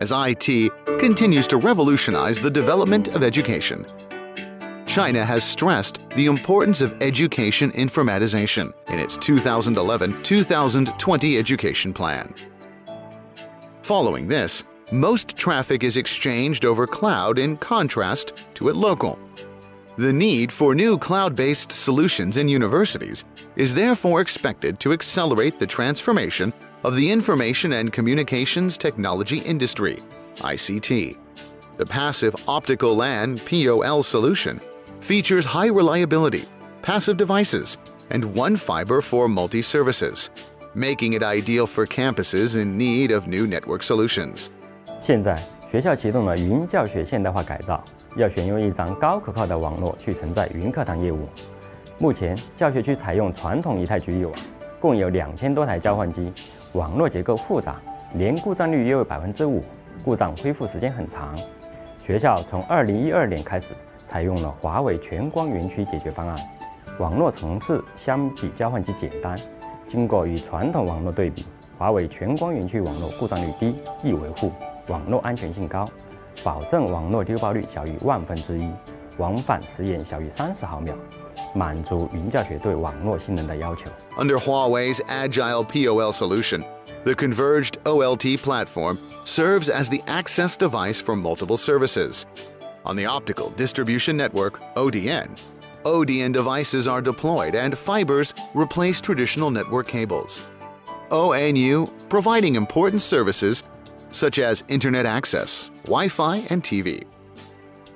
as IT continues to revolutionize the development of education. China has stressed the importance of education informatization in its 2011-2020 education plan. Following this, most traffic is exchanged over cloud in contrast to it local. The need for new cloud-based solutions in universities is therefore expected to accelerate the transformation of the Information and Communications Technology Industry ICT. The passive optical LAN POL solution features high reliability, passive devices, and one fiber for multi-services, making it ideal for campuses in need of new network solutions. 现在，学校启动了云教学现代化改造，要选用一张高可靠的网络去承载云课堂业务。目前，教学区采用传统以太局域网，共有两千多台交换机，网络结构复杂，年故障率约为百分之五，故障恢复时间很长。学校从二零一二年开始采用了华为全光园区解决方案，网络层次相比交换机简单。经过与传统网络对比，华为全光园区网络故障率低，易维护。网络安全性高，保证网络丢包率小于万分之一，往返时延小于三十毫秒，满足云教学对网络性能的要求。Under Huawei's Agile POL solution, the converged OLT platform serves as the access device for multiple services. On the Optical Distribution Network, ODN, ODN devices are deployed and fibers replace traditional network cables. ONU providing important services such as internet access, Wi-Fi, and TV.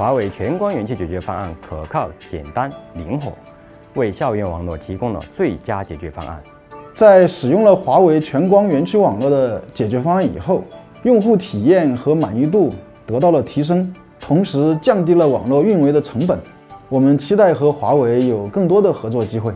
华为全光元器解决方案可靠、简单、灵活，为校园网络提供了最佳解决方案。在使用了华为全光园区网络的解决方案以后，用户体验和满意度得到了提升，同时降低了网络运维的成本。我们期待和华为有更多的合作机会。